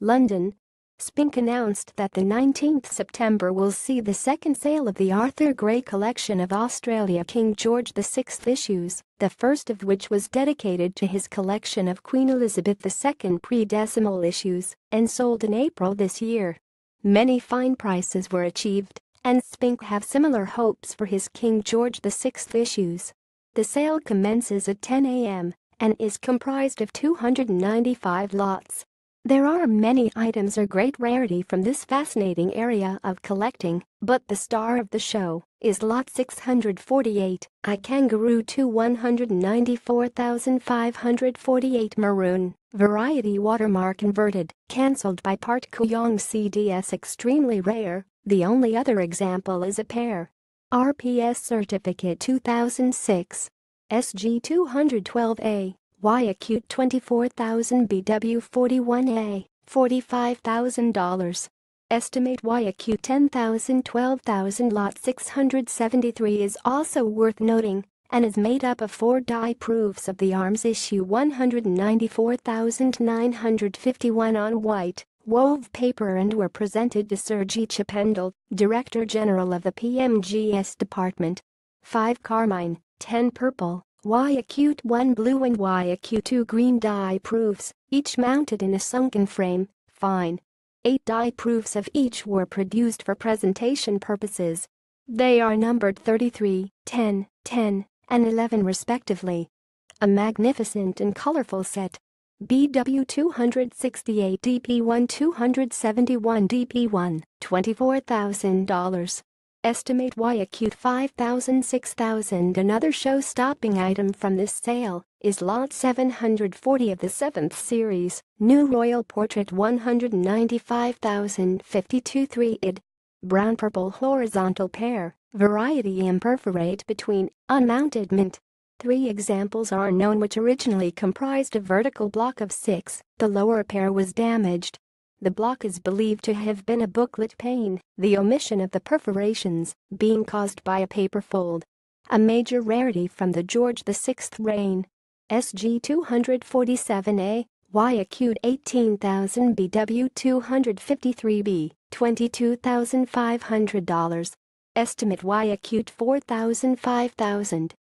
London. Spink announced that the 19th September will see the second sale of the Arthur Gray collection of Australia King George VI issues, the first of which was dedicated to his collection of Queen Elizabeth II pre-decimal issues and sold in April this year. Many fine prices were achieved, and Spink have similar hopes for his King George VI issues. The sale commences at 10 a.m. and is comprised of 295 lots. There are many items of great rarity from this fascinating area of collecting, but the star of the show is Lot 648, a Kangaroo 2 194,548 maroon, variety watermark inverted, cancelled by part Kooyong CDS extremely rare, the only other example is a pair. RPS Certificate 2006 SG 212A Y acute 24,000 BW 41A, $45,000. Estimate Y acute 10,000 12,000 lot 673 is also worth noting and is made up of four die proofs of the arms issue 194,951 on white, wove paper and were presented to Sir G. Chippindall, Director General of the PMGS Department. 5 carmine, 10 purple, Y acute 1 blue and Y acute 2 green die proofs, each mounted in a sunken frame, fine. Eight die proofs of each were produced for presentation purposes. They are numbered 33, 10, 10, and 11 respectively. A magnificent and colorful set. BW 268 DP1 271 DP1, $24,000. Estimate Y acute 5000 6000 Another show-stopping item from this sale is lot 740 of the 7th series, New Royal Portrait 195,052 3 id. Brown-purple horizontal pair, variety imperforate between, unmounted mint. Three examples are known which originally comprised a vertical block of six, the lower pair was damaged, the block is believed to have been a booklet pane, the omission of the perforations being caused by a paper fold. A major rarity from the George VI reign. SG 247A, Y acute 18,000 BW 253B, $22,500. Estimate Y acute 4,000 5000.